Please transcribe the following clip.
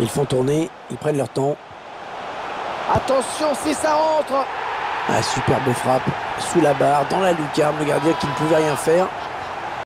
Ils font tourner, ils prennent leur temps. Attention si ça rentre Ah, superbe frappe, sous la barre, dans la lucarne, le gardien qui ne pouvait rien faire.